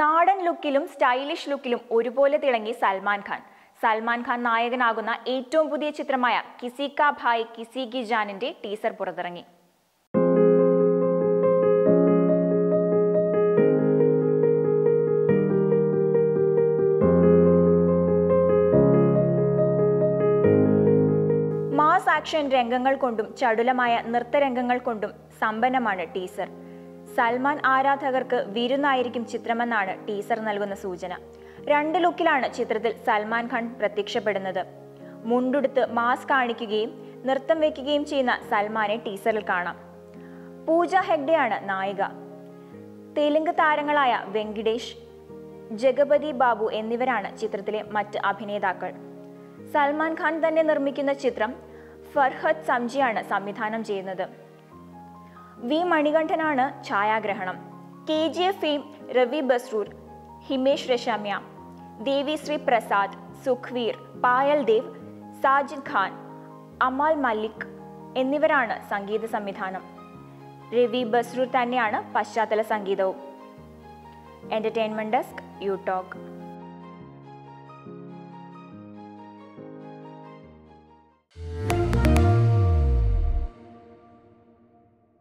നാടൻ ലുക്കിലും സ്റ്റൈലിഷ് ലുക്കിലും ഒരുപോലെ തിളങ്ങി സൽമാൻ ഖാൻ. സൽമാൻ ഖാൻ നായകനാകുന്ന ഏറ്റവും പുതിയ ചിത്രമായ കിസി കാ ഭായ് കിസി കി ജാനിന്റെ ടീസർ പുറത്തിറങ്ങി. മാസ് ആക്ഷൻ രംഗങ്ങൾ കൊണ്ടും ചടുലമായ നൃത്തരംഗങ്ങൾ കൊണ്ടും സമ്പന്നമാണ് ടീസർ. സൽമാൻ ആരാധകർക്ക് വിരുന്നായിരിക്കും ചിത്രമെന്നാണ് ടീസർ നൽകുന്ന സൂചന. രണ്ട് ലുക്കിലാണ് ചിത്രത്തിൽ സൽമാൻ ഖാൻ പ്രത്യക്ഷപ്പെടുന്നത്. മുണ്ടുടുത്ത് മാസ്ക് കാണിക്കുകയും നൃത്തം വെക്കുകയും ചെയ്യുന്ന സൽമാനെ ടീസറിൽ കാണാം. പൂജ ഹെഗ്ഡെയാണ് നായിക. തെലുങ്ക് താരങ്ങളായ വെങ്കിടേഷ് ജഗപതി ബാബു എന്നിവരാണ് ചിത്രത്തിലെ മറ്റ് അഭിനേതാക്കൾ. സൽമാൻ ഖാൻ തന്നെ നിർമ്മിക്കുന്ന ചിത്രം ഫർഹദ് സംജിയാണ് സംവിധാനം ചെയ്യുന്നത്. വി മണികണ്ഠനാണ് ഛായാഗ്രഹണം. K G F fame Ravi Basrur Himesh Reshammiya Devi Sri Prasad Sukhvir Payal Dev Sajid Khan Amaal Mallik എന്നിവരാണ് സംഗീത സംവിധാനം. രവി ബസ്രൂർ തന്നെയാണ് പശ്ചാത്തല സംഗീതവും. Entertainment desk you talk